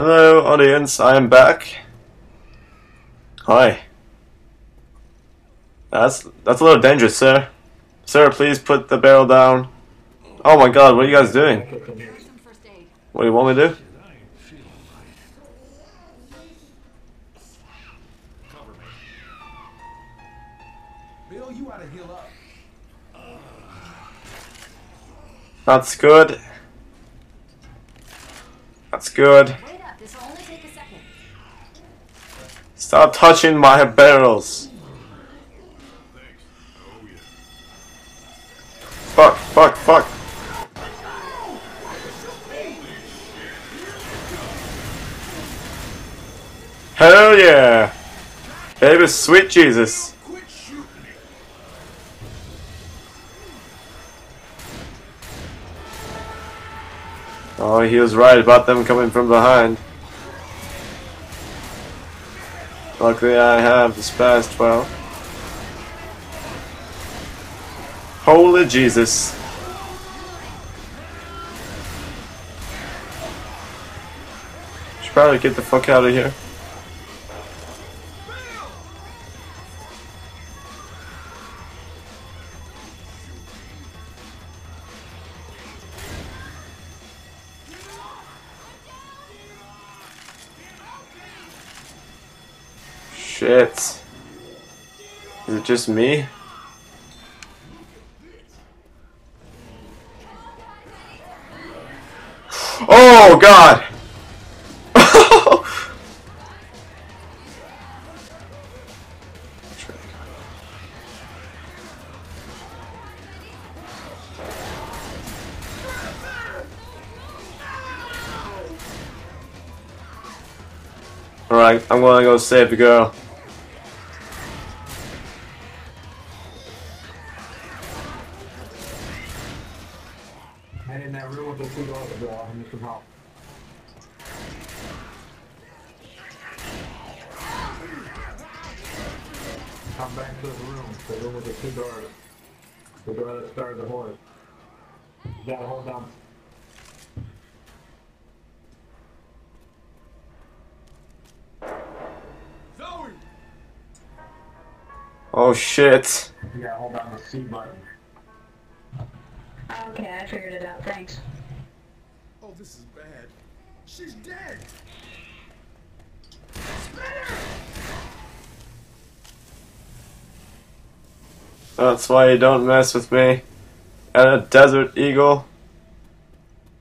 Hello, audience. I am back. Hi. That's that's a little dangerous, sir. Sir, please put the barrel down. Oh my God, what are you guys doing? What do you want me to do? Bill, you ought to heal up. That's good. That's good. Wait up, this will only take a second. Stop touching my barrels. Fuck, fuck, fuck. Hell yeah! Baby, sweet Jesus. Oh, he was right about them coming from behind. Luckily, I have the SPAS-12. Holy Jesus. Should probably get the fuck out of here. Shit. Is it just me? Oh god! Alright, I'm gonna go save the girl. Come back to the room, the room with the two doors. The door that started the horse. You gotta hold down. Zoe! Oh shit. You gotta hold down the C button. Okay, I figured it out. Thanks. Oh, this is bad. She's dead. That's why you don't mess with me. At a desert eagle.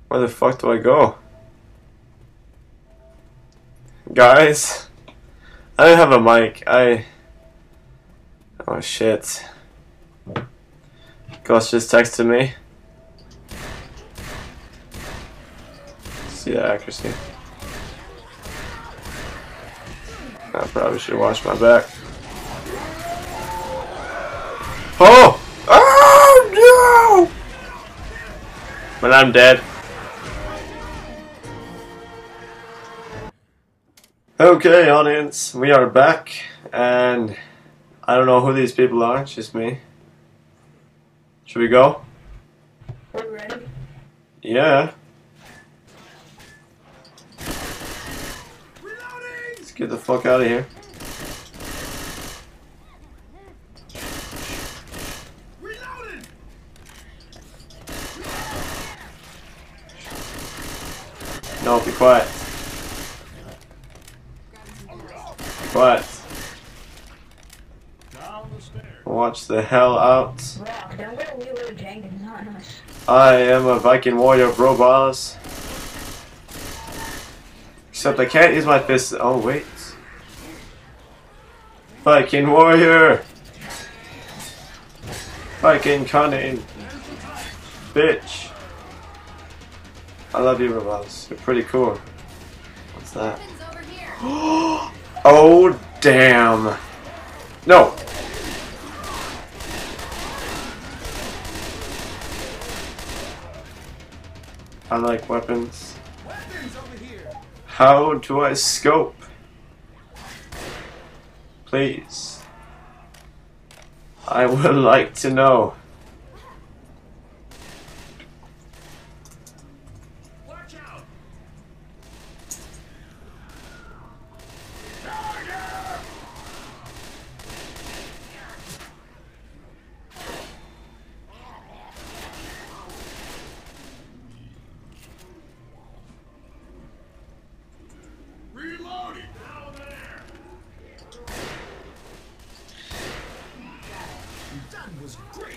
Where the fuck do I go? Guys, I don't have a mic. I. Oh shit. Ghost just texted me. See the accuracy. I probably should wash my back. But I'm dead. Okay, audience, we are back, and I don't know who these people are, it's just me. Should we go? Are ready? Yeah, Reloading! let's get the fuck out of here. Reloading! The stairs. Watch the hell out. I am a Viking warrior, bro boss. Except I can't use my fist. Oh, wait. Viking warrior! Viking cunning! Bitch! I love you, Robots. You're pretty cool. What's that? Weapons. Oh, damn! No! I like weapons. Weapons over here. How do I scope? Please. I would like to know. was great.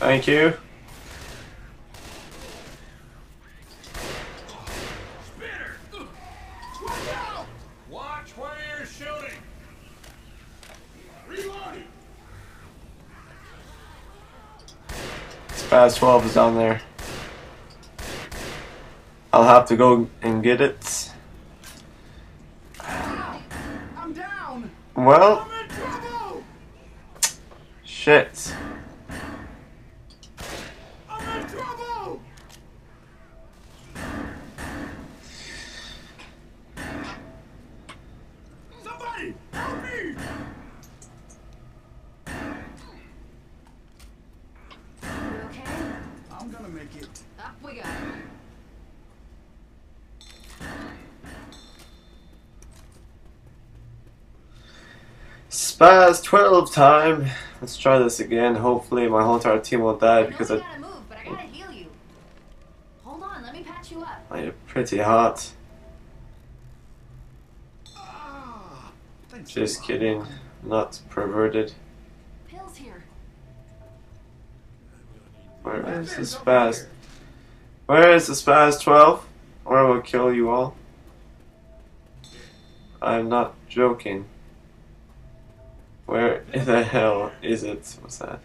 Thank you. SPAS-12 is down there. I'll have to go and get it. Well, I'm in trouble! shit. I'm in trouble! Somebody! Help me! You okay? I'm gonna make it. Up we go. SPAS-12 time. Let's try this again. Hopefully, my whole entire team won't die because I, gotta move, but I gotta heal you. Hold on, let me patch you up. I'm pretty hot. Oh, thanks Just kidding. Not perverted. Pills here. Where is the SPAS? Where is the SPAS-12? Or I will kill you all. I'm not joking. Where the hell is it? What's that?